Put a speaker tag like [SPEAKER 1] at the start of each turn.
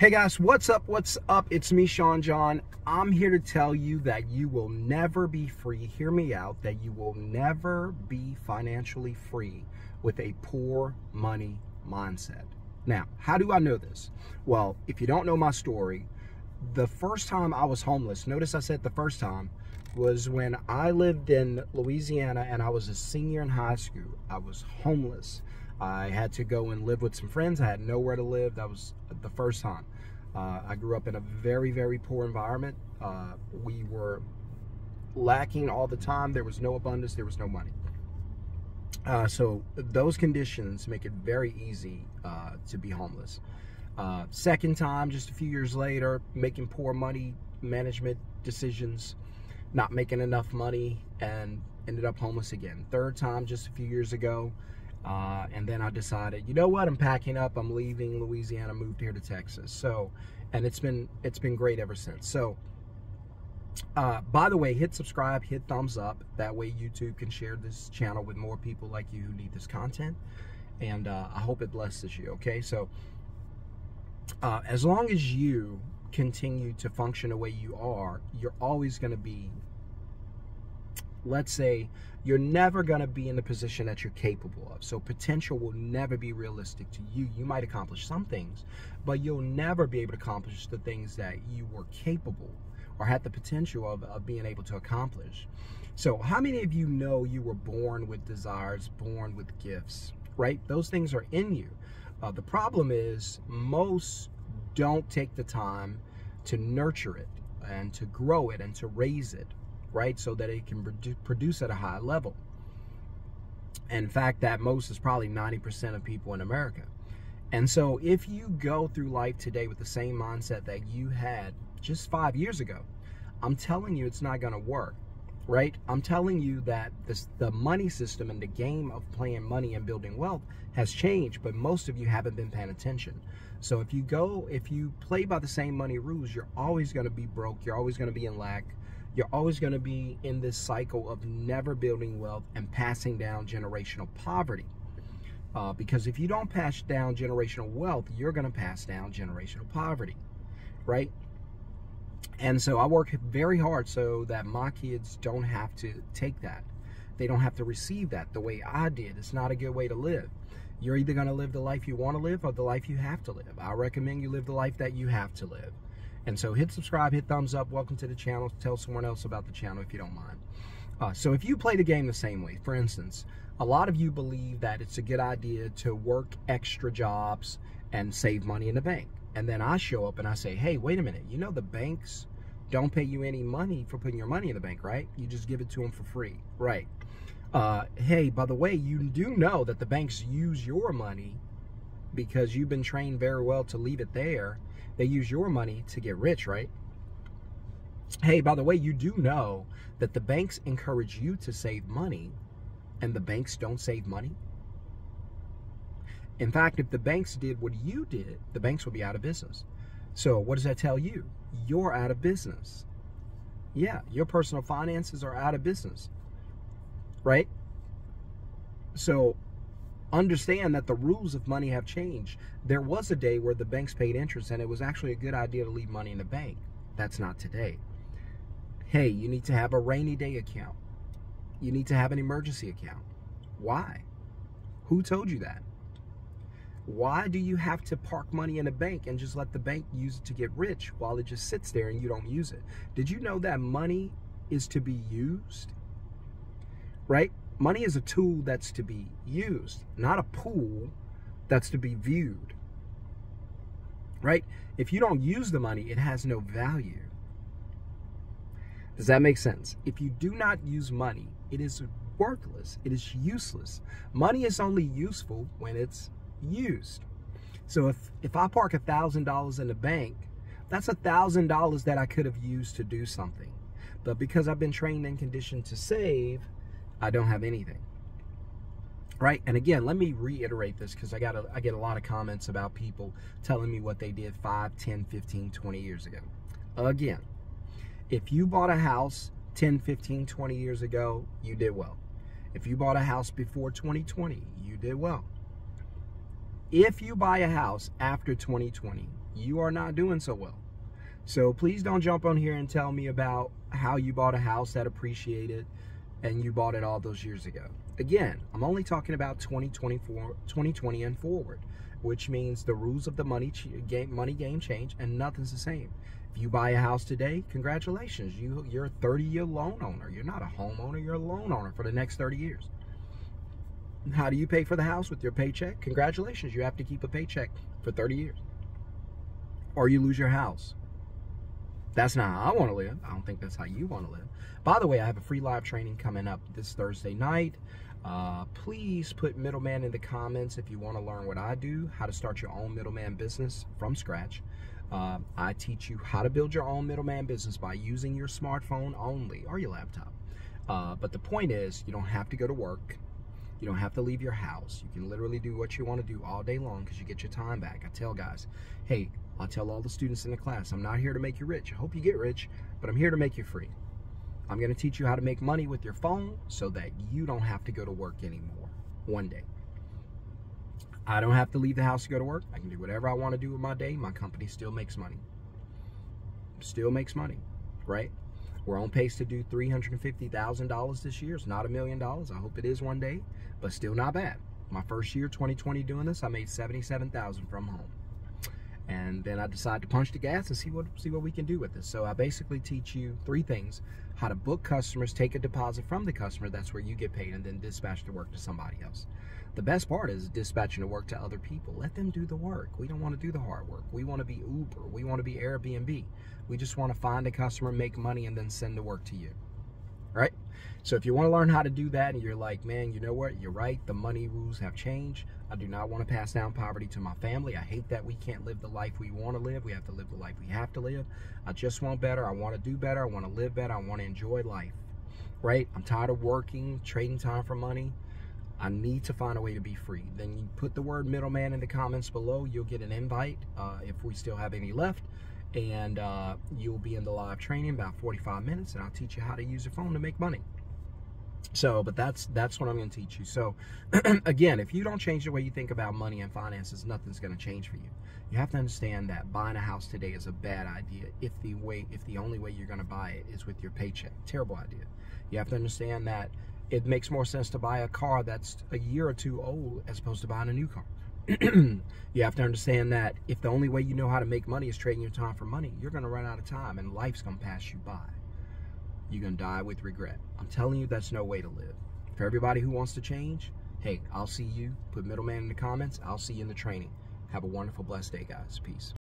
[SPEAKER 1] Hey guys, what's up? What's up? It's me, Shon-Jhon. I'm here to tell you that you will never be free. Hear me out. That you will never be financially free with a poor money mindset. Now, how do I know this? Well, if you don't know my story, the first time I was homeless, notice I said the first time, was when I lived in Louisiana and I was a senior in high school. I was homeless. I had to go and live with some friends. I had nowhere to live. That was the first time. Uh, I grew up in a very, very poor environment. Uh, we were lacking all the time. There was no abundance. There was no money. Uh, so those conditions make it very easy uh, to be homeless. Uh, second time, just a few years later, making poor money management decisions, not making enough money, and ended up homeless again. Third time, just a few years ago, uh, and then I decided, you know what, I'm packing up. I'm leaving Louisiana, moved here to Texas. So, and it's been it's been great ever since. So, uh, by the way, hit subscribe, hit thumbs up. That way, YouTube can share this channel with more people like you who need this content. And uh, I hope it blesses you. Okay, so uh, as long as you continue to function the way you are, you're always going to be let's say you're never going to be in the position that you're capable of. So potential will never be realistic to you. You might accomplish some things, but you'll never be able to accomplish the things that you were capable or had the potential of, of being able to accomplish. So how many of you know you were born with desires, born with gifts, right? Those things are in you. Uh, the problem is most don't take the time to nurture it and to grow it and to raise it right? So that it can produce at a high level. In fact, that most is probably 90% of people in America. And so if you go through life today with the same mindset that you had just five years ago, I'm telling you it's not going to work, right? I'm telling you that this, the money system and the game of playing money and building wealth has changed, but most of you haven't been paying attention. So if you go, if you play by the same money rules, you're always going to be broke. You're always going to be in lack you're always going to be in this cycle of never building wealth and passing down generational poverty. Uh, because if you don't pass down generational wealth, you're going to pass down generational poverty, right? And so I work very hard so that my kids don't have to take that. They don't have to receive that the way I did. It's not a good way to live. You're either going to live the life you want to live or the life you have to live. I recommend you live the life that you have to live. And so hit subscribe, hit thumbs up, welcome to the channel. Tell someone else about the channel if you don't mind. Uh, so if you play the game the same way, for instance, a lot of you believe that it's a good idea to work extra jobs and save money in the bank. And then I show up and I say, hey, wait a minute, you know the banks don't pay you any money for putting your money in the bank, right? You just give it to them for free, right? Uh, hey, by the way, you do know that the banks use your money because you've been trained very well to leave it there they use your money to get rich, right? Hey, by the way, you do know that the banks encourage you to save money and the banks don't save money? In fact, if the banks did what you did, the banks would be out of business. So, what does that tell you? You're out of business. Yeah, your personal finances are out of business. Right? So, understand that the rules of money have changed. There was a day where the banks paid interest and it was actually a good idea to leave money in the bank. That's not today. Hey, you need to have a rainy day account. You need to have an emergency account. Why? Who told you that? Why do you have to park money in a bank and just let the bank use it to get rich while it just sits there and you don't use it? Did you know that money is to be used? Right? Money is a tool that's to be used, not a pool that's to be viewed. Right? If you don't use the money, it has no value. Does that make sense? If you do not use money, it is worthless. It is useless. Money is only useful when it's used. So if, if I park a $1,000 in the bank, that's a $1,000 that I could have used to do something. But because I've been trained and conditioned to save, I don't have anything. Right? And again, let me reiterate this because I got a, I get a lot of comments about people telling me what they did 5, 10, 15, 20 years ago. Again, if you bought a house 10, 15, 20 years ago, you did well. If you bought a house before 2020, you did well. If you buy a house after 2020, you are not doing so well. So please don't jump on here and tell me about how you bought a house that appreciated and you bought it all those years ago. Again, I'm only talking about 2024, 2020 and forward, which means the rules of the money game, money game change and nothing's the same. If you buy a house today, congratulations. You, you're a 30 year loan owner. You're not a homeowner, you're a loan owner for the next 30 years. How do you pay for the house with your paycheck? Congratulations, you have to keep a paycheck for 30 years. Or you lose your house. That's not how I want to live. I don't think that's how you want to live. By the way, I have a free live training coming up this Thursday night. Uh, please put middleman in the comments if you want to learn what I do, how to start your own middleman business from scratch. Uh, I teach you how to build your own middleman business by using your smartphone only or your laptop. Uh, but the point is, you don't have to go to work. You don't have to leave your house. You can literally do what you want to do all day long because you get your time back. I tell guys, hey, I tell all the students in the class, I'm not here to make you rich. I hope you get rich, but I'm here to make you free. I'm going to teach you how to make money with your phone so that you don't have to go to work anymore one day. I don't have to leave the house to go to work. I can do whatever I want to do with my day. My company still makes money. Still makes money, right? We're on pace to do $350,000 this year. It's not a million dollars. I hope it is one day, but still not bad. My first year, 2020, doing this, I made 77,000 from home. And then I decide to punch the gas and see what see what we can do with this. So I basically teach you three things: how to book customers, take a deposit from the customer, that's where you get paid, and then dispatch the work to somebody else. The best part is dispatching the work to other people. Let them do the work. We don't want to do the hard work. We want to be Uber. We want to be Airbnb. We just want to find a customer, make money, and then send the work to you. Right? So if you want to learn how to do that and you're like, man, you know what? You're right. The money rules have changed. I do not want to pass down poverty to my family. I hate that we can't live the life we want to live. We have to live the life we have to live. I just want better. I want to do better. I want to live better. I want to enjoy life. Right? I'm tired of working, trading time for money. I need to find a way to be free. Then you put the word middleman in the comments below. You'll get an invite uh, if we still have any left. And uh, you'll be in the live training about 45 minutes, and I'll teach you how to use your phone to make money. So, but that's that's what I'm going to teach you. So, again, if you don't change the way you think about money and finances, nothing's going to change for you. You have to understand that buying a house today is a bad idea if the way if the only way you're going to buy it is with your paycheck. Terrible idea. You have to understand that it makes more sense to buy a car that's a year or two old as opposed to buying a new car. you have to understand that if the only way you know how to make money is trading your time for money, you're going to run out of time and life's going to pass you by. You're going to die with regret. I'm telling you, that's no way to live. For everybody who wants to change, hey, I'll see you. Put middleman in the comments. I'll see you in the training. Have a wonderful, blessed day, guys. Peace.